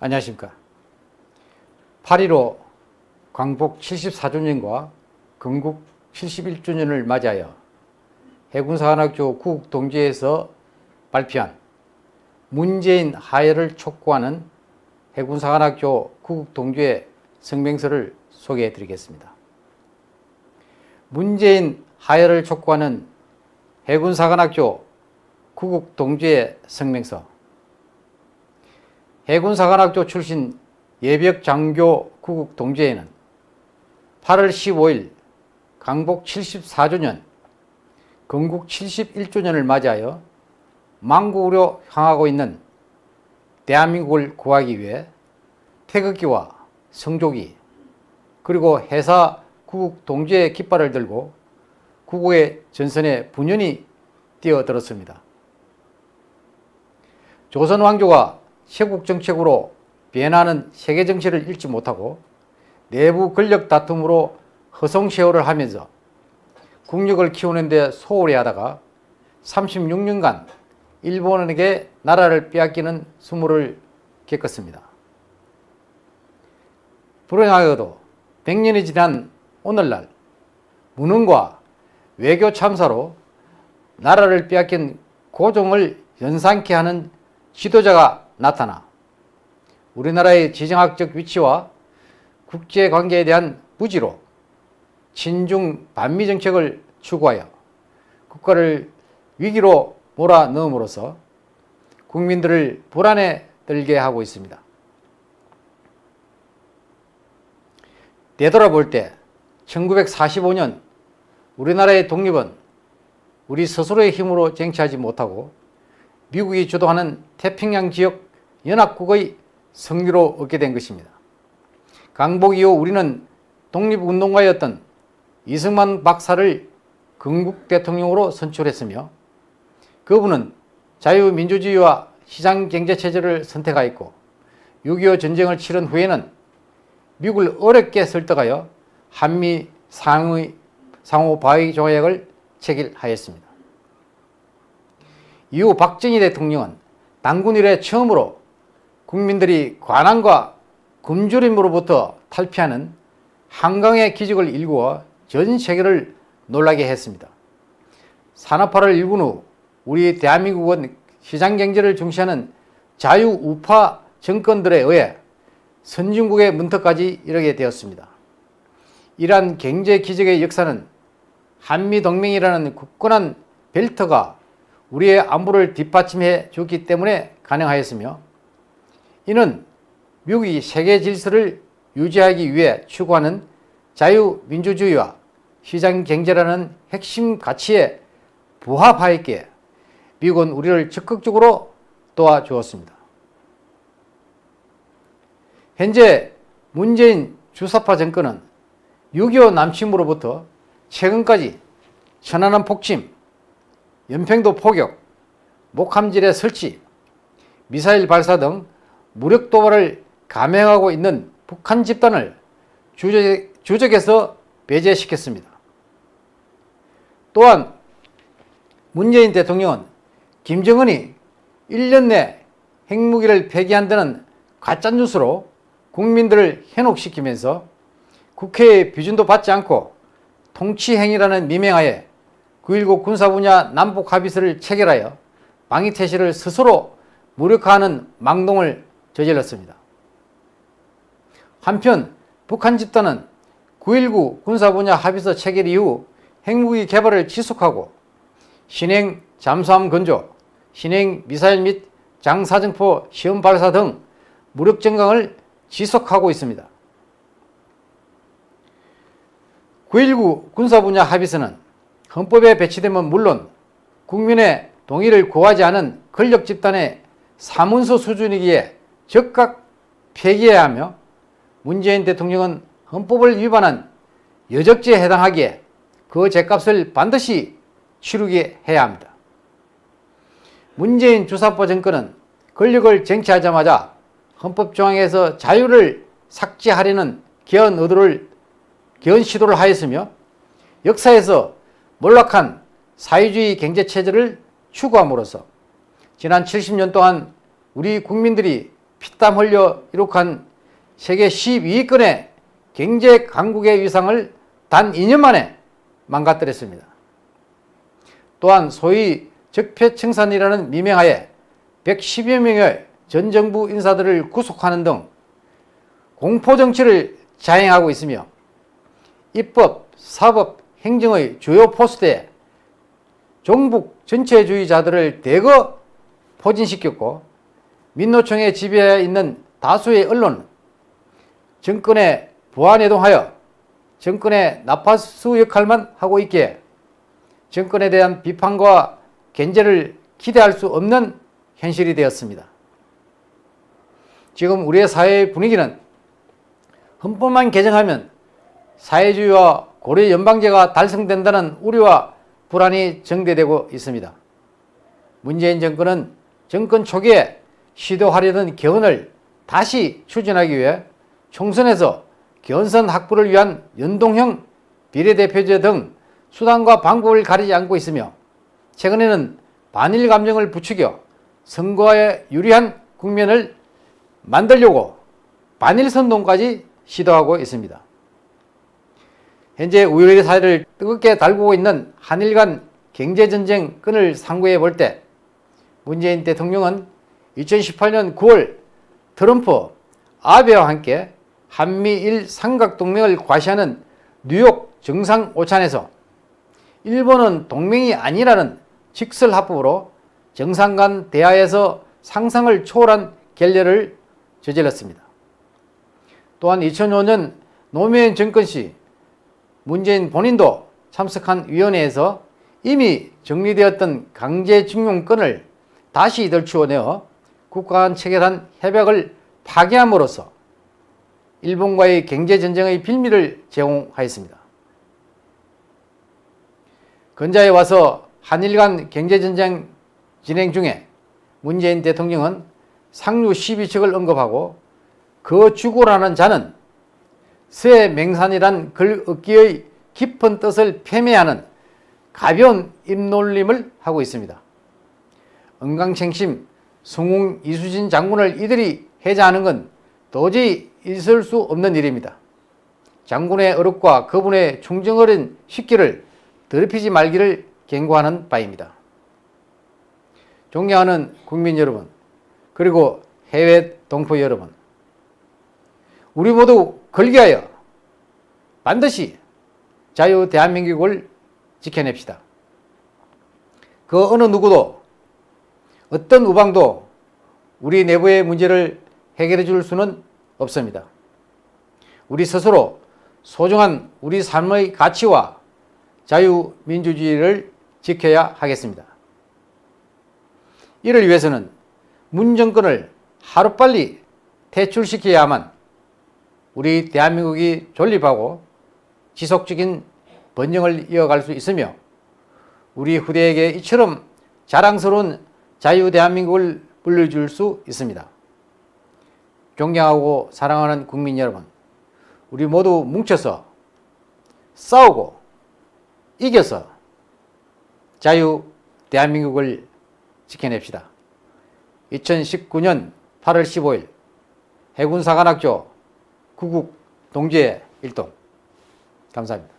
안녕하십니까. 8.15 광복 74주년과 건국 71주년을 맞이하여 해군사관학교 구국동지에서 발표한 문재인 하야를 촉구하는 해군사관학교 구국동지의 성명서를 소개해 드리겠습니다. 문재인 하야를 촉구하는 해군사관학교 구국동지의 성명서 해군사관학교 출신 예벽 장교 구국 동지에는 8월 15일 강복 74주년, 건국 71주년을 맞이하여 망국으로 향하고 있는 대한민국을 구하기 위해 태극기와 성조기 그리고 해사 구국 동지의 깃발을 들고 구국의 전선에 분연히 뛰어들었습니다. 조선 왕조가 세국 정책으로 변하는 세계 정치를 읽지 못하고 내부 권력 다툼으로 허송세월을 하면서 국력을 키우는 데 소홀히 하다가 36년간 일본에게 나라를 빼앗기는 수모를 겪었습니다. 불행하게도 100년이 지난 오늘날 무능과 외교 참사로 나라를 빼앗긴 고종을 연상케 하는 지도자가 나타나 우리나라의 지정학적 위치와 국제관계에 대한 부지로 친중 반미 정책을 추구하여 국가를 위기로 몰아넣음으로써 국민들을 불안에 들게 하고 있습니다. 되돌아볼 때 1945년 우리나라의 독립은 우리 스스로의 힘으로 쟁취하지 못하고 미국이 주도하는 태평양 지역 연합국의 승리로 얻게 된 것입니다. 강복 이후 우리는 독립운동가였던 이승만 박사를 건국 대통령으로 선출했으며 그분은 자유민주주의와 시장경제체제를 선택하였고 6.25 전쟁을 치른 후에는 미국을 어렵게 설득하여 한미 상의, 상호 바위 조약을 체결하였습니다. 이후 박정희 대통령은 당군 이래 처음으로 국민들이 관한과 굶주림으로부터 탈피하는 한강의 기적을 일구어 전 세계를 놀라게 했습니다. 산업화를 일군 후 우리 대한민국은 시장경제를 중시하는 자유우파 정권들에 의해 선진국의 문턱까지 이르게 되었습니다. 이러한 경제 기적의 역사는 한미동맹이라는 굳건한 벨트가 우리의 안보를 뒷받침해 줬기 때문에 가능하였으며 이는 미국이 세계 질서를 유지하기 위해 추구하는 자유민주주의와 시장경제라는 핵심 가치에 부합하였기에 미국은 우리를 적극적으로 도와주었습니다. 현재 문재인 주사파 정권은 6.25 남침으로부터 최근까지 천안함 폭침, 연평도 포격, 목함질의 설치, 미사일 발사 등 무력 도발을 감행하고 있는 북한 집단을 주적, 주적 에서 배제시켰습니다. 또한 문재인 대통령은 김정은이 1년 내 핵무기를 폐기한다는 가짜뉴스로 국민들을 현혹시키면서 국회의 비준도 받지 않고 통치행위라는 미명하에 9.19 군사분야 남북합의서를 체결하여 방위태세를 스스로 무력화하는 망동을 저질렀습니다. 한편 북한 집단은 9.19 군사분야 합의서 체결 이후 핵무기 개발을 지속하고 신행 잠수함 건조, 신행 미사일 및 장사정포 시험 발사 등 무력 증강을 지속하고 있습니다. 9.19 군사분야 합의서는 헌법에 배치되면 물론 국민의 동의를 구하지 않은 권력 집단의 사문서 수준이기에 즉각 폐기해야 하며 문재인 대통령은 헌법을 위반한 여적죄에 해당하기에 그 죄값을 반드시 치르게 해야 합니다. 문재인 주사파 정권은 권력을 쟁취하자마자 헌법조항에서 자유를 삭제하려는 개헌 의도를 개헌 시도를 하였으며 역사에서 몰락한 사회주의 경제체제를 추구함으로써 지난 70년 동안 우리 국민들이 피땀 흘려 이룩한 세계 12위권의 경제 강국의 위상을 단 2년 만에 망가뜨렸습니다. 또한 소위 적폐청산이라는 미명하에 110여 명의 전 정부 인사들을 구속하는 등 공포정치를 자행하고 있으며 입법, 사법, 행정의 주요 포스트에 종북 전체주의자들을 대거 포진시켰고 민노총의 지배에 있는 다수의 언론은 정권에 부안해동하여 정권의 나파수 역할만 하고 있기에 정권에 대한 비판과 견제를 기대할 수 없는 현실이 되었습니다. 지금 우리의 사회의 분위기는 헌법만 개정하면 사회주의와 고려 연방제가 달성된다는 우려와 불안이 정대되고 있습니다. 문재인 정권은 정권 초기에 시도하려던 개헌을 다시 추진하기 위해 총선에서 견선 확보를 위한 연동형 비례대표제 등 수단과 방법을 가리지 않고 있으며 최근에는 반일 감정을 부추겨 선거에 유리한 국면을 만들려고 반일 선동까지 시도하고 있습니다. 현재 우리 사회를 뜨겁게 달구고 있는 한일 간 경제전쟁 끈을 상고해 볼 때 문재인 대통령은 2018년 9월 트럼프, 아베와 함께 한미일 삼각동맹을 과시하는 뉴욕 정상 오찬에서 일본은 동맹이 아니라는 직설합법으로 정상 간 대화에서 상상을 초월한 결례를 저질렀습니다. 또한 2005년 노무현 정권 시 문재인 본인도 참석한 위원회에서 이미 정리되었던 강제징용권을 다시 들추어내어 국가 간 체결한 협약을 파기함으로써 일본과의 경제전쟁의 빌미를 제공하였습니다. 근자에 와서 한일 간 경제전쟁 진행 중에 문재인 대통령은 상류 12척을 언급하고 그 주고라는 자는 새 맹산이란 글 얻기의 깊은 뜻을 패매하는 가벼운 입놀림을 하고 있습니다. 은강챙심 성웅 이수진 장군을 이들이 해자하는 건 도저히 있을 수 없는 일입니다. 장군의 어록과 그분의 충정어린 식기를 더럽히지 말기를 경고하는 바입니다. 존경하는 국민 여러분, 그리고 해외 동포 여러분, 우리 모두 걸기하여 반드시 자유 대한민국을 지켜냅시다. 그 어느 누구도 어떤 우방도 우리 내부의 문제를 해결해 줄 수는 없습니다. 우리 스스로 소중한 우리 삶의 가치와 자유민주주의를 지켜야 하겠습니다. 이를 위해서는 문 정권을 하루빨리 퇴출시켜야만 우리 대한민국이 존립하고 지속적인 번영을 이어갈 수 있으며 우리 후대에게 이처럼 자랑스러운 자유 대한민국을 불러줄 수 있습니다. 존경하고 사랑하는 국민 여러분, 우리 모두 뭉쳐서 싸우고 이겨서 자유 대한민국을 지켜냅시다. 2019년 8월 15일 해군사관학교 구국 동지회 일동 감사합니다.